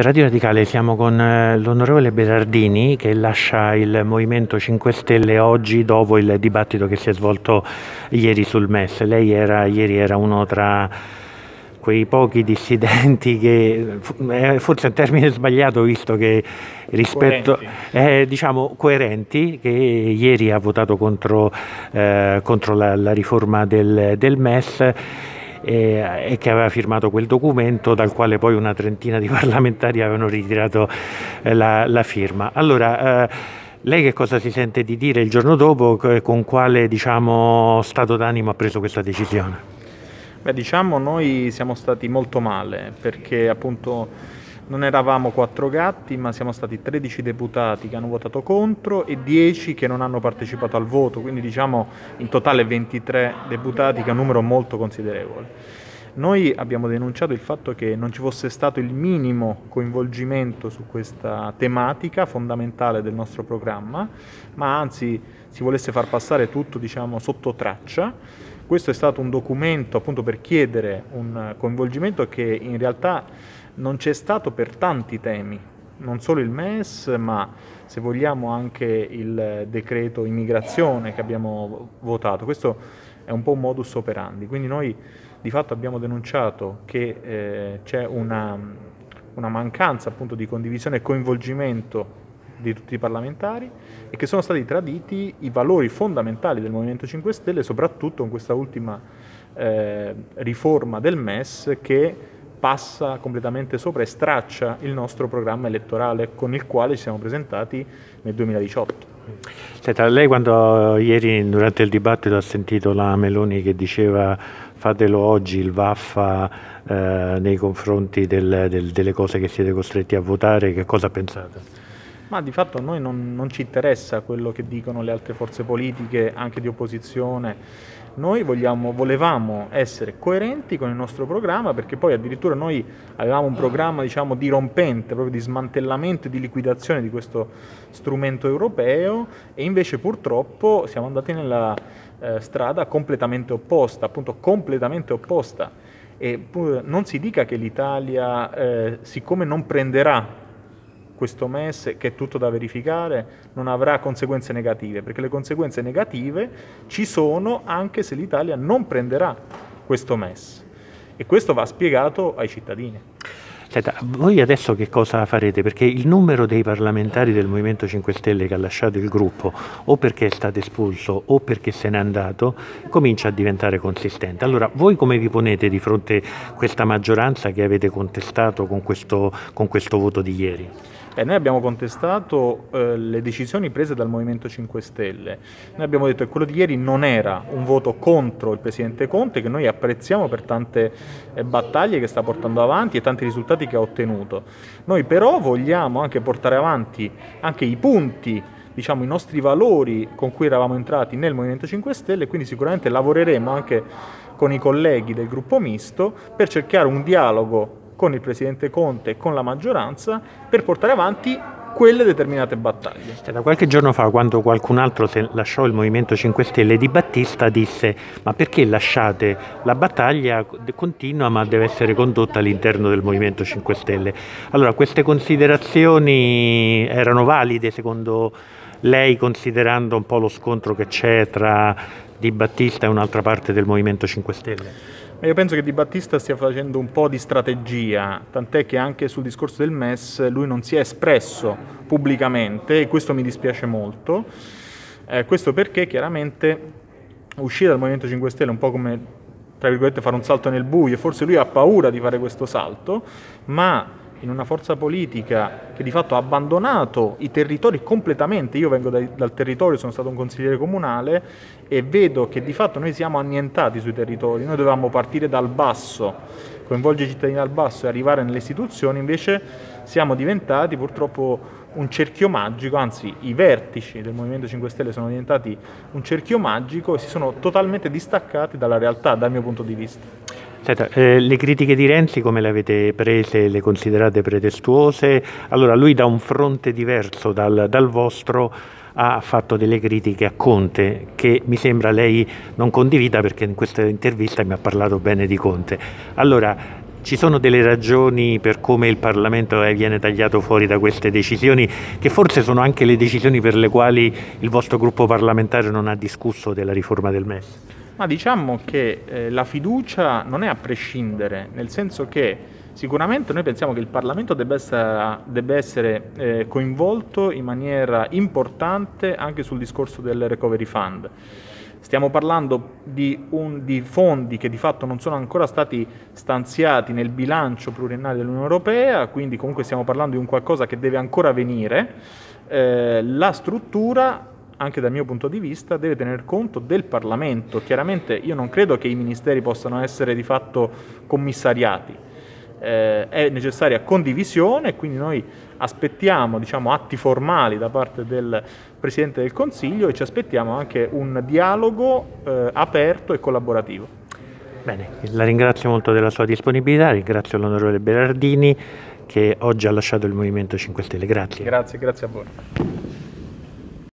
Radio Radicale siamo con eh, l'onorevole Berardini che lascia il Movimento 5 Stelle oggi dopo il dibattito che si è svolto ieri sul MES. Lei era, ieri era uno tra quei pochi dissidenti che eh, forse è un termine sbagliato visto che rispetto coerenti, eh, diciamo coerenti che ieri ha votato contro, eh, contro la, la, riforma del, del MES e, e, che aveva firmato quel documento dal quale poi una trentina di parlamentari avevano ritirato eh, la, la, firma. Allora, eh, lei che cosa si sente di dire il giorno dopo, con quale diciamo, stato d'animo ha preso questa decisione? Beh, diciamo noi siamo stati molto male perché appunto non eravamo quattro gatti, ma siamo stati 13 deputati che hanno votato contro e 10 che non hanno partecipato al voto, quindi diciamo in totale 23 deputati, che è un numero molto considerevole. Noi abbiamo denunciato il fatto che non ci fosse stato il minimo coinvolgimento su questa tematica fondamentale del nostro programma, ma anzi si volesse far passare tutto diciamo, sotto traccia. Questo è stato un documento appunto per chiedere un coinvolgimento che in realtà non c'è stato per tanti temi, non solo il MES, ma se vogliamo anche il decreto immigrazione che abbiamo votato. Questo è un po' un modus operandi, quindi noi di fatto abbiamo denunciato che eh, c'è una, una mancanza appunto di condivisione e coinvolgimento di tutti i parlamentari e che sono stati traditi i valori fondamentali del Movimento 5 Stelle, soprattutto in questa ultima eh, riforma del MES che passa completamente sopra e straccia il nostro programma elettorale con il quale ci siamo presentati nel 2018. Senta, lei quando ieri durante il dibattito ha sentito la Meloni che diceva fatelo oggi il Vaffa eh, nei confronti del, del, delle cose che siete costretti a votare, che cosa pensate? Ma di fatto a noi non, non, ci interessa quello che dicono le altre forze politiche, anche di opposizione. Noi vogliamo, volevamo essere coerenti con il nostro programma perché poi addirittura noi avevamo un programma diciamo, dirompente, proprio di smantellamento e di liquidazione di questo strumento europeo e invece purtroppo siamo andati nella eh, strada completamente opposta, appunto completamente opposta. E non si dica che l'Italia, eh, siccome non prenderà questo MES, che è tutto da verificare, non avrà conseguenze negative, perché le conseguenze negative ci sono anche se l'Italia non prenderà questo MES. E questo va spiegato ai cittadini. Senta, voi adesso che cosa farete? Perché il numero dei parlamentari del Movimento 5 Stelle che ha lasciato il gruppo, o perché è stato espulso o perché se n'è andato, comincia a diventare consistente. Allora, voi come vi ponete di fronte a questa maggioranza che avete contestato con questo, con questo voto di ieri? Eh, noi abbiamo contestato eh, le decisioni prese dal Movimento 5 Stelle. Noi abbiamo detto che quello di ieri non era un voto contro il Presidente Conte, che noi apprezziamo per tante eh, battaglie che sta portando avanti e tanti risultati che ha ottenuto. Noi però vogliamo anche portare avanti anche i punti diciamo, i nostri valori con cui eravamo entrati nel Movimento 5 Stelle, quindi sicuramente lavoreremo anche con i colleghi del gruppo misto per cercare un dialogo con il Presidente Conte e con la maggioranza per portare avanti quelle determinate battaglie. Da qualche giorno fa, quando qualcun altro lasciò il Movimento 5 Stelle, Di Battista disse ma perché lasciate la battaglia continua ma deve essere condotta all'interno del Movimento 5 Stelle? Allora, queste considerazioni erano valide secondo lei, considerando un po' lo scontro che c'è tra Di Battista e un'altra parte del Movimento 5 Stelle? Io penso che Di Battista stia facendo un po' di strategia, tant'è che anche sul discorso del MES lui non si è espresso pubblicamente e questo mi dispiace molto. Eh, questo perché chiaramente uscire dal Movimento 5 Stelle è un po' come, tra virgolette, fare un salto nel buio, forse lui ha paura di fare questo salto, ma in una forza politica che di fatto ha abbandonato i territori completamente, io vengo dai, dal territorio, sono stato un consigliere comunale e vedo che di fatto noi siamo annientati sui territori, noi dovevamo partire dal basso, coinvolgere i cittadini dal basso e arrivare nelle istituzioni, invece siamo diventati purtroppo un cerchio magico, anzi i vertici del Movimento 5 Stelle sono diventati un cerchio magico e si sono totalmente distaccati dalla realtà dal mio punto di vista. Senta, eh, le critiche di Renzi come le avete prese, le considerate pretestuose? Allora lui da un fronte diverso dal, dal vostro ha fatto delle critiche a Conte che mi sembra lei non condivida perché in questa intervista mi ha parlato bene di Conte. Allora, Ci sono delle ragioni per come il Parlamento viene tagliato fuori da queste decisioni, che forse sono anche le decisioni per le quali il vostro gruppo parlamentare non ha discusso della riforma del MES? Ma diciamo che eh, la fiducia non è a prescindere, nel senso che sicuramente noi pensiamo che il Parlamento debba essere, debba essere eh, coinvolto in maniera importante anche sul discorso del recovery fund. Stiamo parlando di, un, di, fondi che di fatto non sono ancora stati stanziati nel bilancio pluriennale dell'Unione Europea, quindi comunque stiamo parlando di un qualcosa che deve ancora venire. Eh, la struttura, anche dal mio punto di vista, deve tener conto del Parlamento. Chiaramente io non credo che i ministeri possano essere di fatto commissariati eh, è necessaria condivisione quindi noi aspettiamo diciamo, atti formali da parte del Presidente del Consiglio e ci aspettiamo anche un dialogo eh, aperto e collaborativo. Bene, la ringrazio molto della sua disponibilità, ringrazio l'onorevole Berardini che oggi ha lasciato il Movimento 5 Stelle. Grazie. Grazie, grazie a voi.